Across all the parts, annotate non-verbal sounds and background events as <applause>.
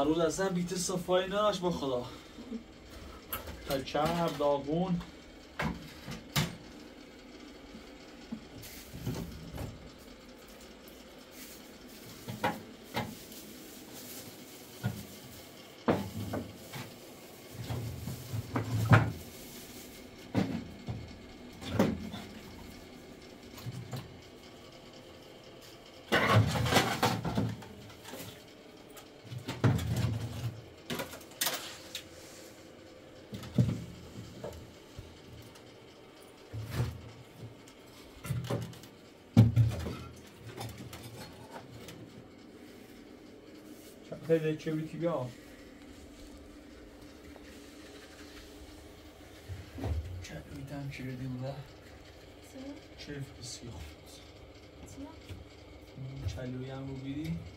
روز اصلا بیت صفایی نداشت با خدا. تا چرب داغون. خیلی کبریتی بیا کبریتم کردی بوده چه بسیار چلوی هم رو بیدی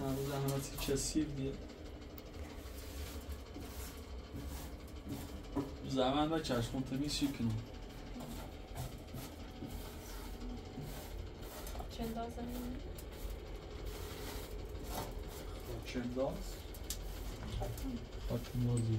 چند روز زحمتی کسی دیگه زمان و چشم تمیز کنم؟ چندازم چنداز؟ خاکمازی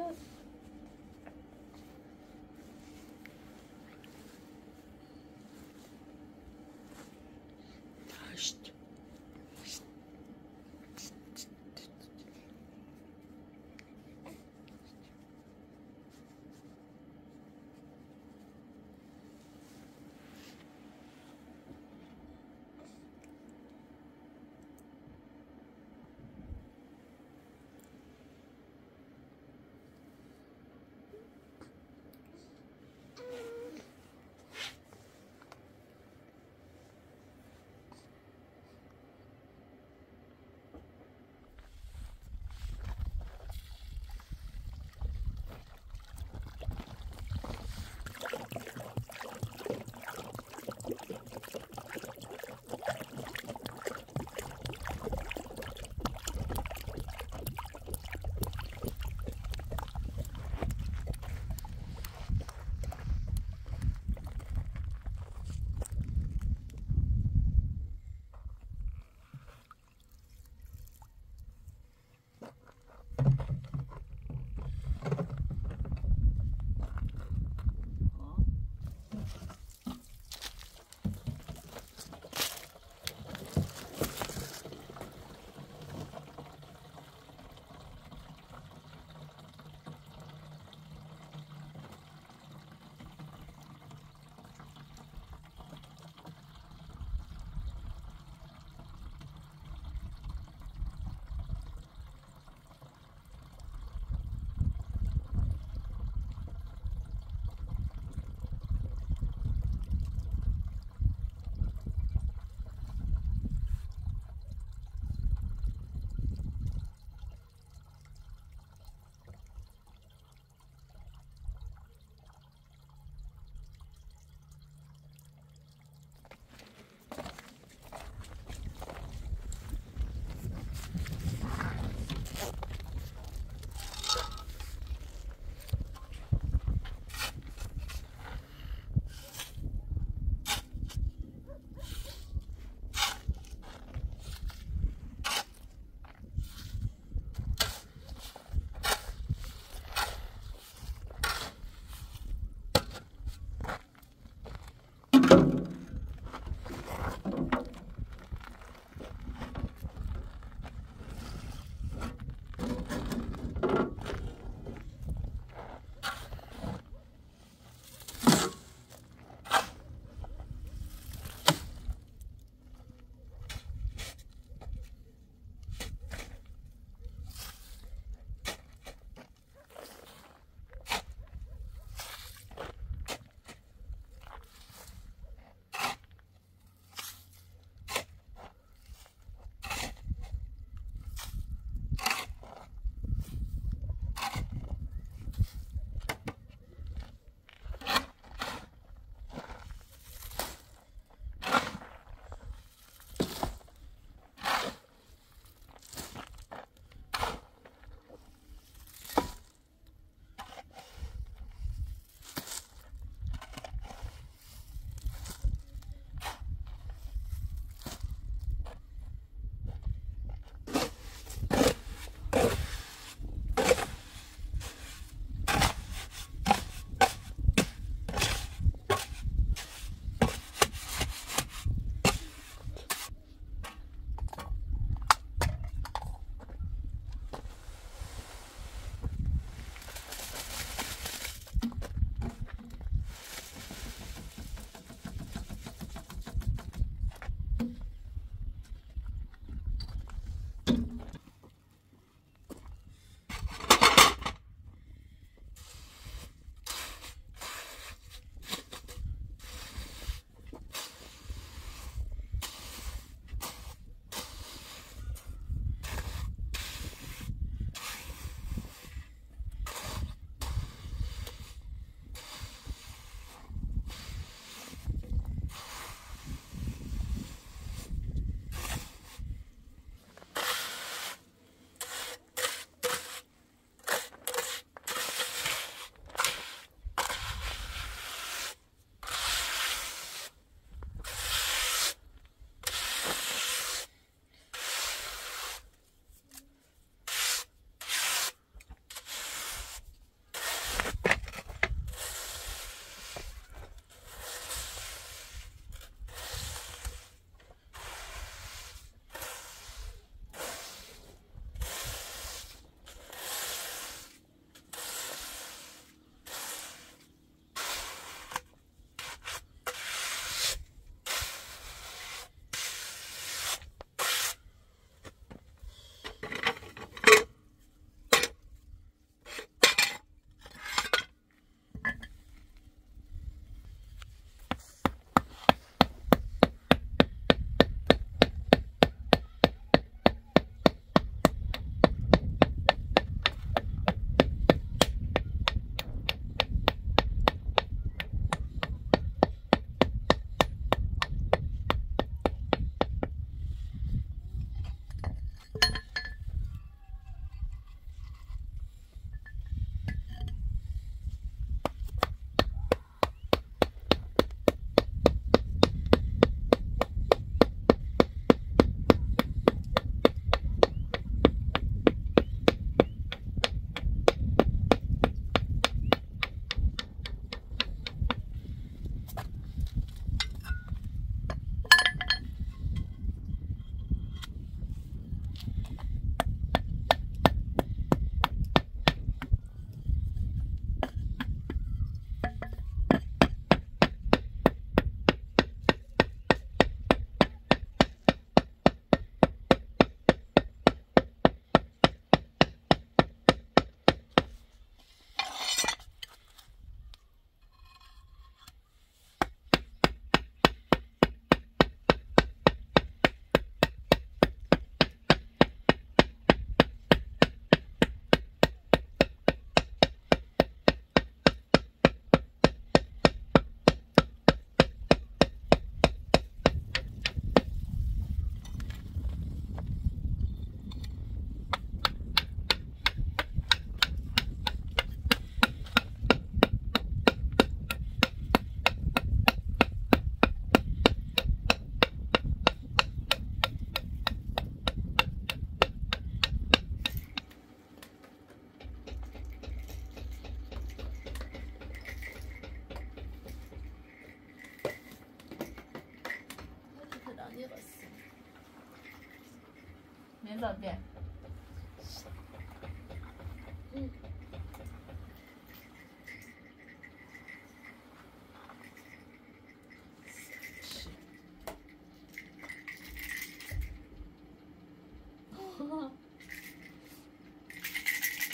good.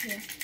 here.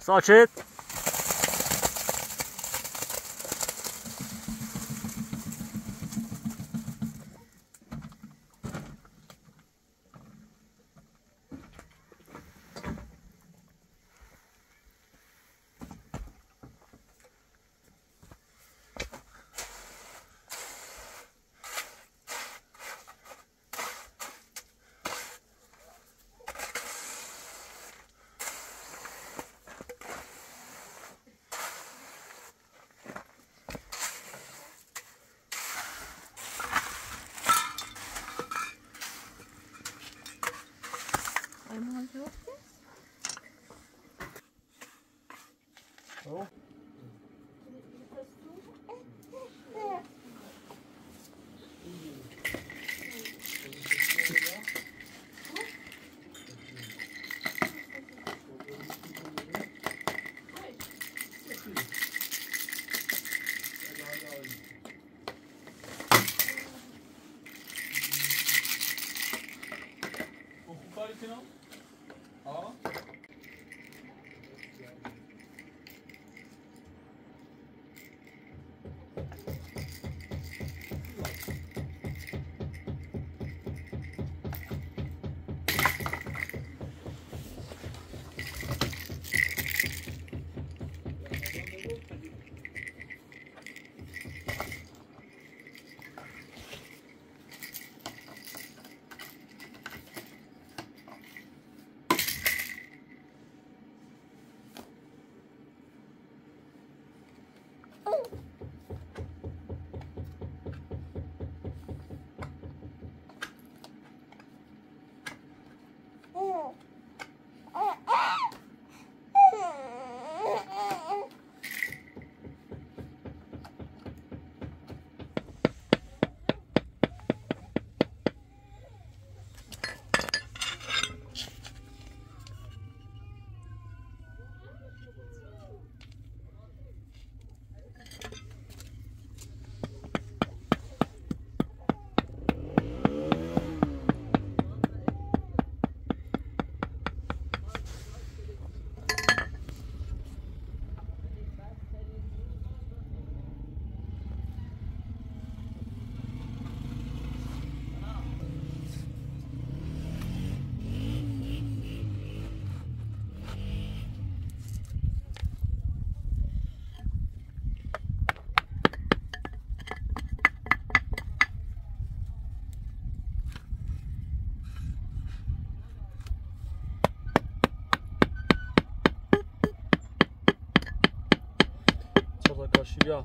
Saçet. 不要。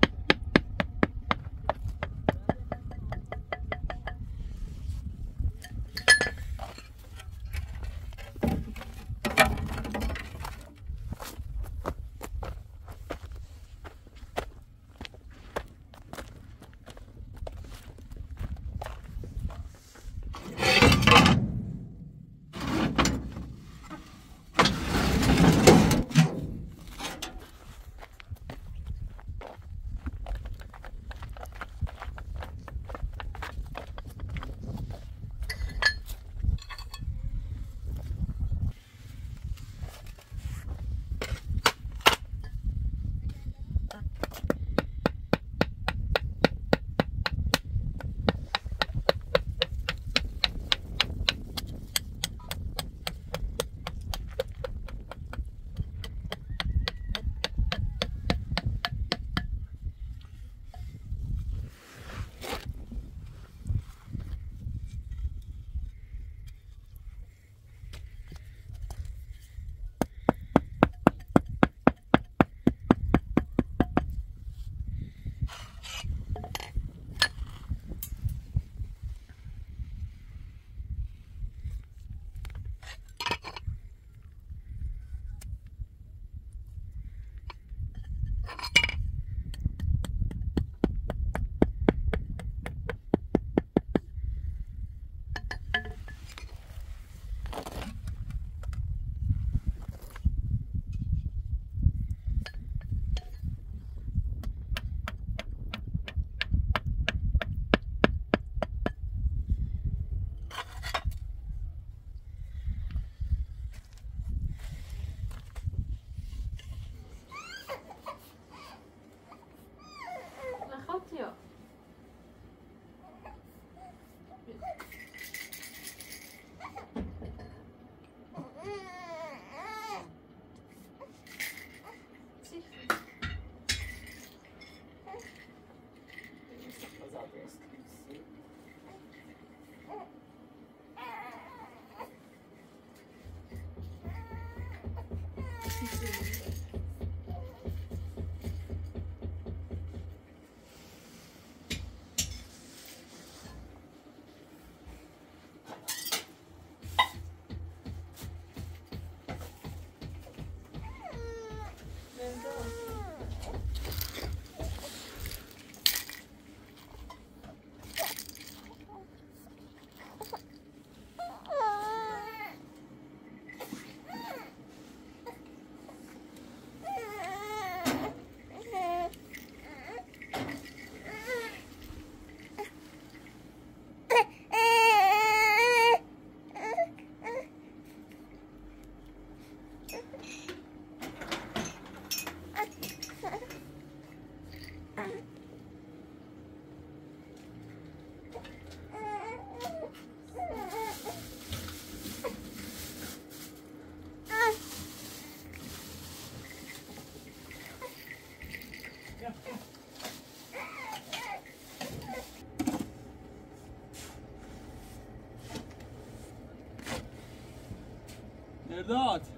not.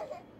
Okay. <laughs>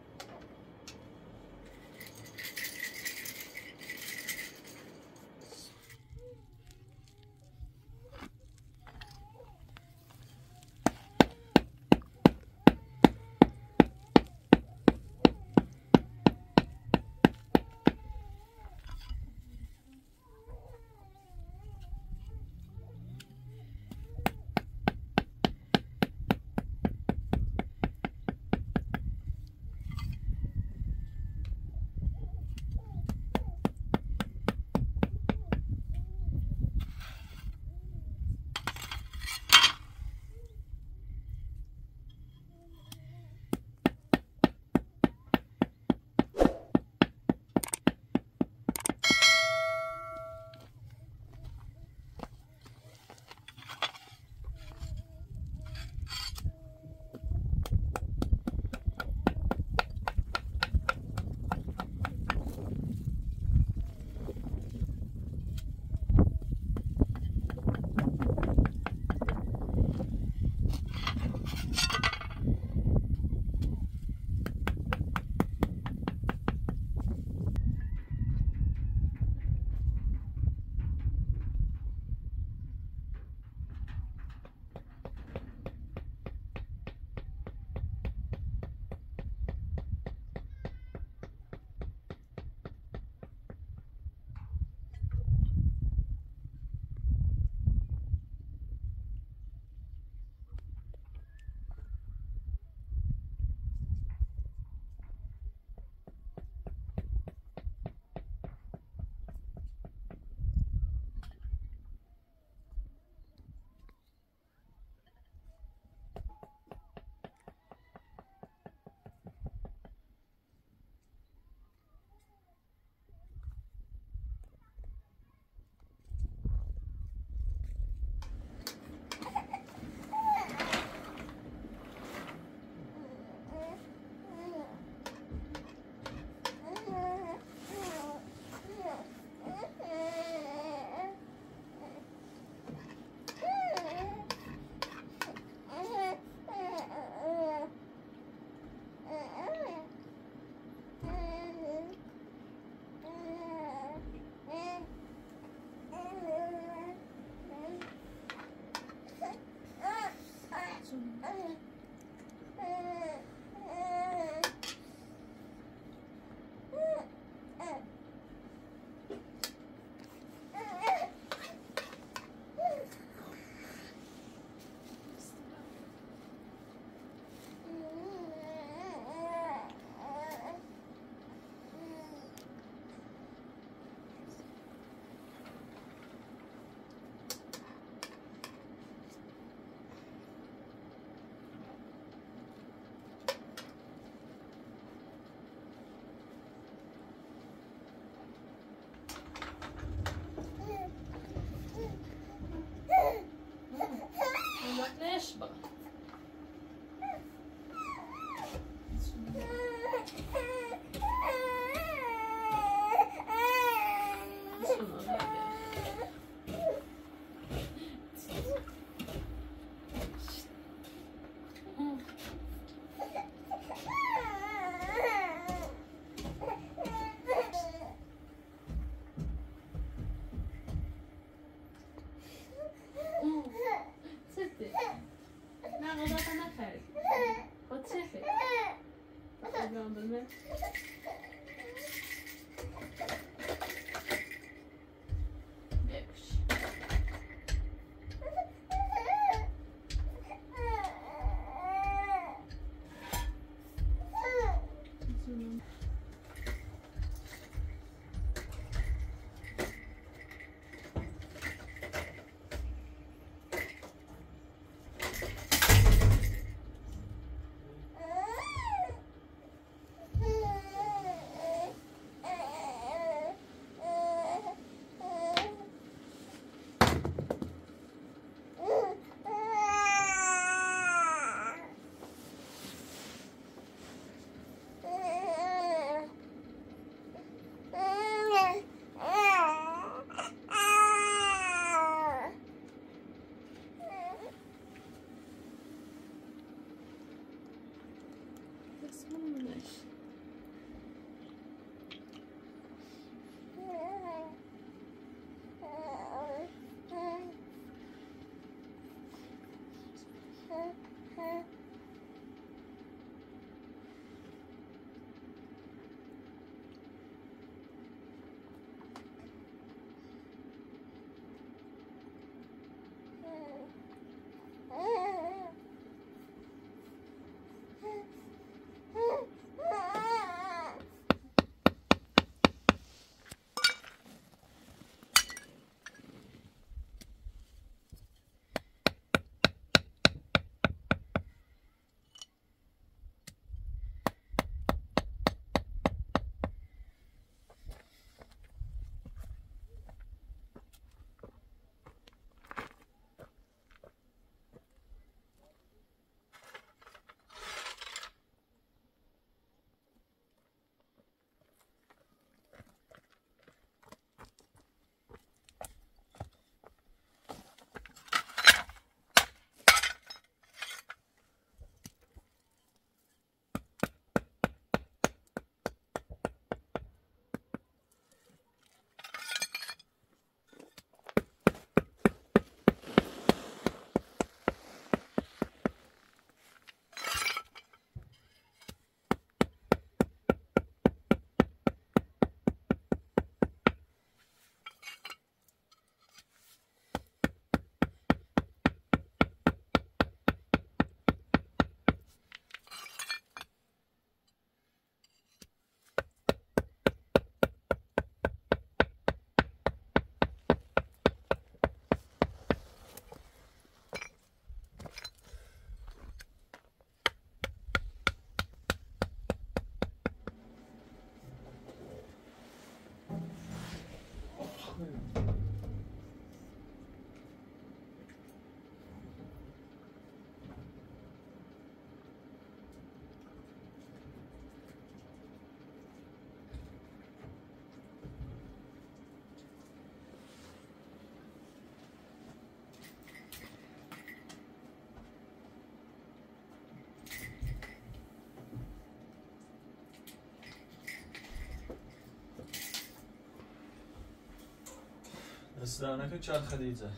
در نکن چرخ خدیجه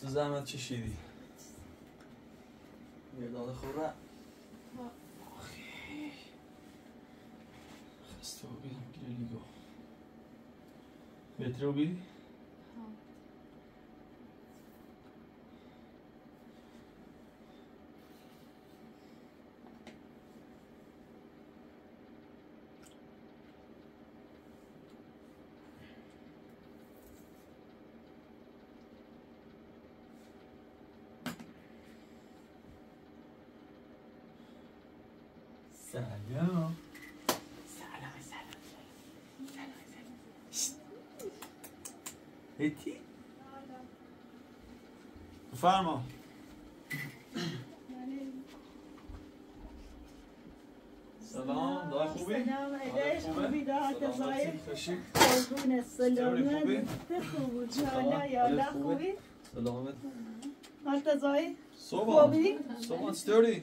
تو زحمت چشیدی مرداد خوره خسته و بیدم گیره لیگو بهتره و بیدی؟ آره، سلام. سلام. سلام. سلام. هتی بفرما سلام. دار خوبی؟ سلام ایدش آره، خوبی. دار تزایر قربون سلامت خوبی؟ جانا یالا خوبی سلامت خوبی؟ تزایر صبح. صبح 30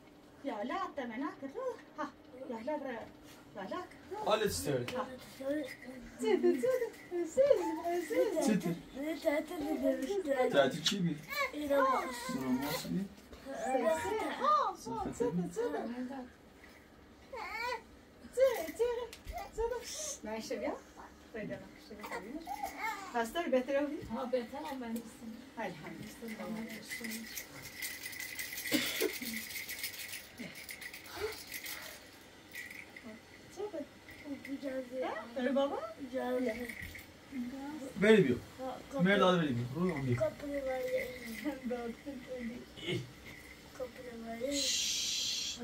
یا لا تمناك ها لا لا لا لا حالت ستوری زيد زيد زيد زيد چی؟ تعتی چی بی؟ سرماس بی؟ ماشي بيا هستر بهتره بودی؟ ها بهترم من نیستم الحمدلله داری بابا؟ بری بیو مرداد بری بیو روی اون بی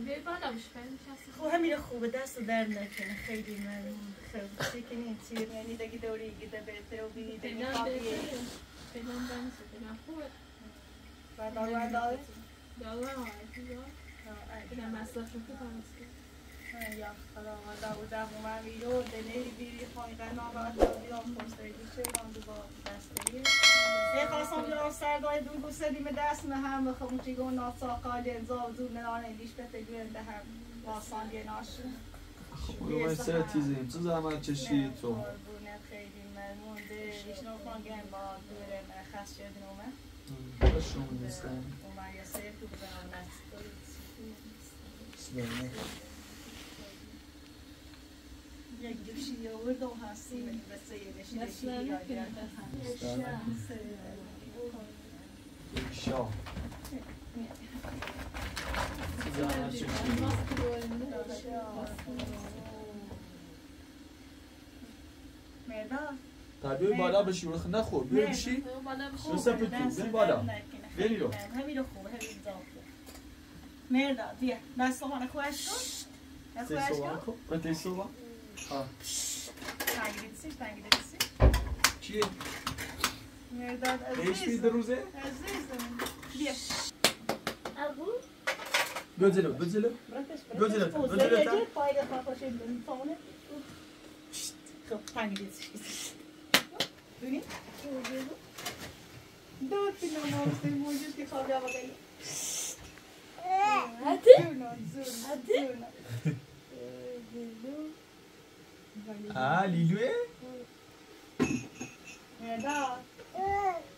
بیای بالا بشه خیلی نشستی خب همین خوبه دست و در نکنه خیلی ممنون خیلی کنی چیر یعنی دیگه دوری گیده بهتره و بینی دیگه فعلا خوابیه بهتره فعلا دنسه فعلا خوبه بعد آور داره داور آرزو دار فعلا مصرف رو خوب هست قنا و اتا بیام پرسه دیشه باندو با دستگی ای خواستم بیام سردای دو گو سدیم دست نه هم بخوام چی گو ناسا قالی انزا و دو نرانه دیش بته گوینده هم واسان یه ناشو خب باید سر تیزیم تو زحمت چشی تو. خیلی ممنون ایشنو خانگن با دوره من خست شدین اومد. باشون نیستم اومد یه سیر تو بزنم نست یک دوشی آورد و هستی نکنه شاه مرداد تبیوی بالا بشی خود نخور بیا بشی بسه پتو بیا بالا بری رو همین رو خوبه همین ضعفه مرداد بیا دست من خوش کن دست تی خوش کن Thank you, Dixie. Thank you, Dixie. Çiğ. Merdad Aziz. Ruze. Azizim. Bir. Abu. Gözele, gözele. Gözele, gözele. Payda paylaşabilirim. Tamam. Thank you, Dixie. Döneyim. Dört bin ama senin mucizli kavga bakayım. Hadi. Hadi. Hadi. <laughs> Aa Lilü'ye? Eda.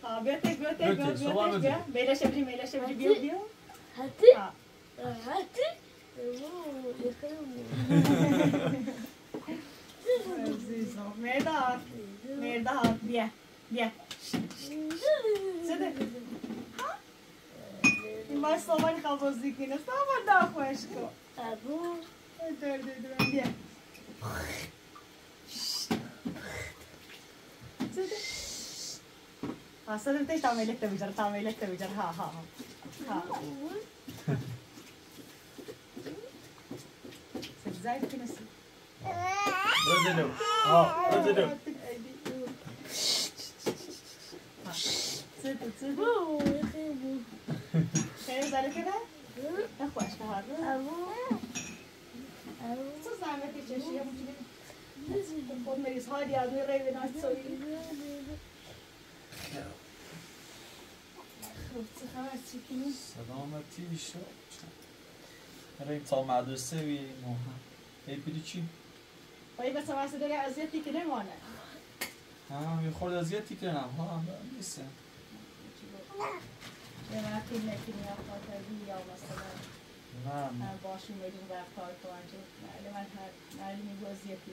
Ha bötek bötek bötek bötek. Beyleşebilir meyleşebilir diyor diyor. Hadi. Hadi. Merda. Merda hat diye. Diye. Сюда. Ima slovan kalbozlikine. Sağ var daha hoşko. Abu. Dur dur dur. Diye. असं तर तेच थांबेल एकटं विचार थांबेल एकटं विचार हा हा हा हा जाईल की नसेल झालं की नाही नको असं हा तिच्याशी ها ها ها ها ها که که هر? سلامتی شد بریم تا مدرسه بیاییم ما هم ای بری چی؟ پای بس واسه داره اذیتی که نمانه. ها یه خورده اذیتی کردم ها هم نیستم یه وقتی نکنی یا خاطر بی یا مثلا نه هر باشون بدون رفتار نه من هر نه میگو اذیتی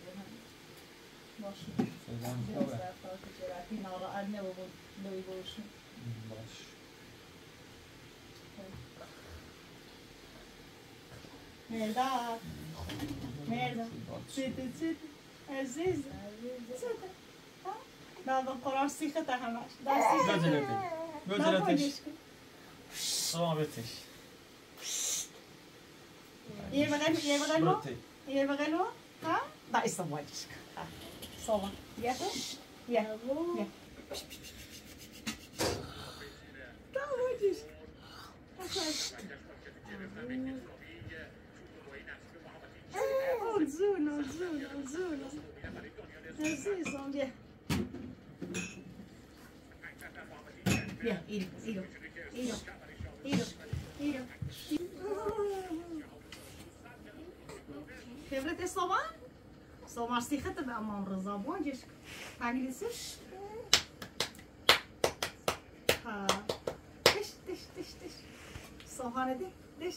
به هم باشون فعلا درست خوبه رفتار که چه وقتی ناراحت نبود نوی باشون باش مردا مردا زیده زیده عزیز زیده نه با قرآن سیخه تا همش دستی گذرتش گذرتش سلامتش یه بغل یه بغل رو بته یه بغل رو ها دا sola. Yeah? Yeah. Tá yeah. Tá onde? tá é, Zuno, Zuno, Zuno. This is on there. Yeah, eat it, eat it, eat it, eat it, eat it. Favorite is the? خبرة الصوان؟ صوان سيخة تبع أمام رضا بونجش تعملي سش ها دش دش دش دش صوان دي دش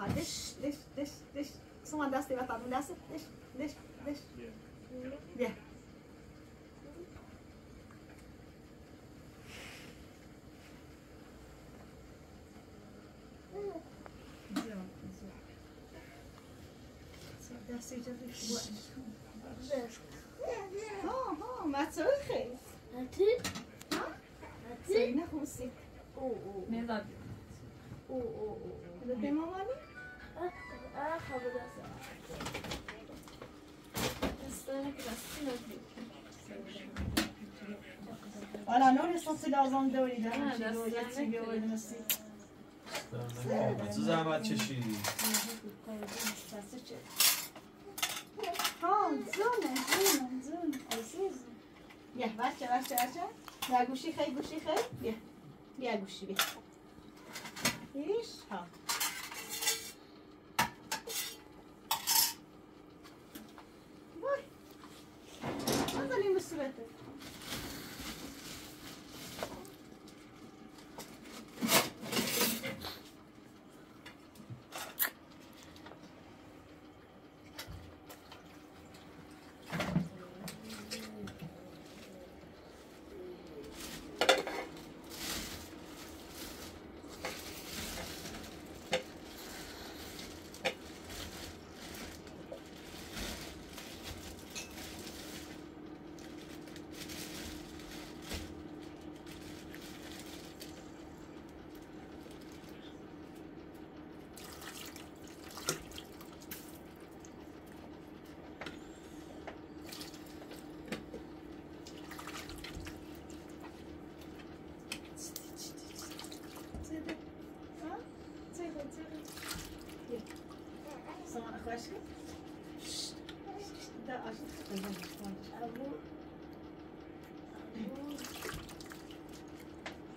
ها دش دش دش دش صوان دستي بقى تعمل دستي دش دش دش Yeah. ها ها ما تسوي سوي نخوصي مرداد بدي ماما لي Voilà, non, les sorties لازم دوری دارم چی رو یه چی بیاورد نسی تو زحمت چشیدی ها زونه زونه زونه. عزیز بیا بچه بچه بچه. بیا گوشی خیلی گوشی خیلی بیا. بیا گوشی بیا. ایش ها. وای. نزنیم به صورته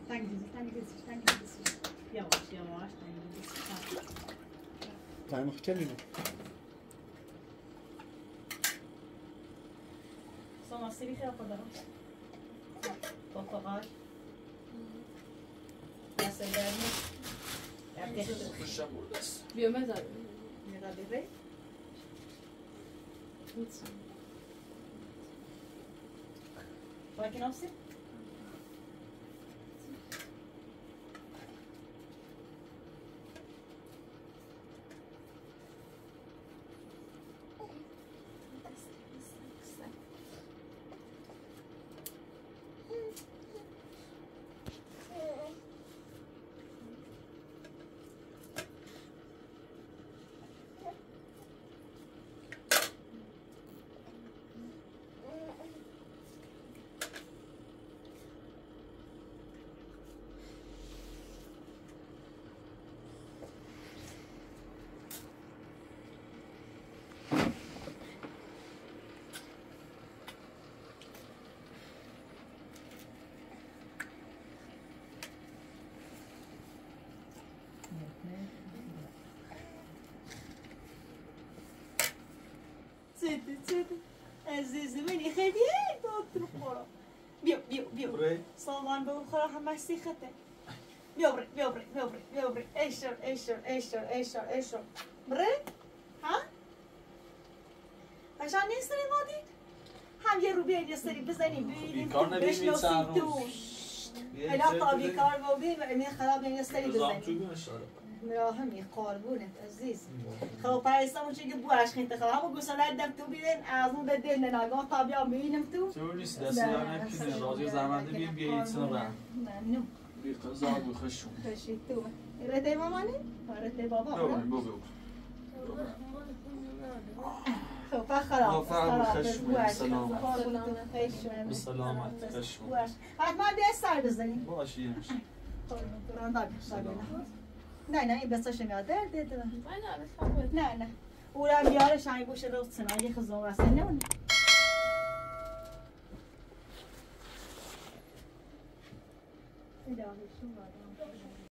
Sen gidiyorsun, sen gidiyorsun, sen gidiyorsun. Yavaş yavaş, sen gidiyorsun. Kaymak gelmiyor. Sana seni yapalım. Papağan. Meselelerimi. Yaklaşık. Bir ömez abi. Ne kadar bebeği? Hiç. can offset خیلی داد خورا بیا بیا بیا. برای سامان به خورا همش سیخته. بیا بره بیا بره بیا بره بیا بره اشتر اشتر اشتر اشتر اشتر بره ها؟ قشنگ نیست مادی؟ هم یه رو بیاین یه سری بزنیم ببینیم. نبینید چند بشناسیم تو علاقه بیکار و بیم و امین خراب یه سری بزنیم. همین قاربونت عزیز. خب پایستم چه که بوش خیلی خب همو گوساله دم تو بیدن از اون به دل نگاه تا بیا می‌بینم تو. نیست دستی در نکنه راضی زمانده بیم بیا ایتسن رو ممنون. بیقا زاد بخشون خوشی تو. رته مامانی؟ رته بابا ببین بو بو خب فخرا با فهم خشم، سلامت. سلامت بسلامت خشم حتما دست سر بزنیم. باش یه نش نه نه این بساش میاد. درد ده آره نه نه اورم بیاره شنگ بوشه رو سنایی خزون رسه نمونه. الهی شما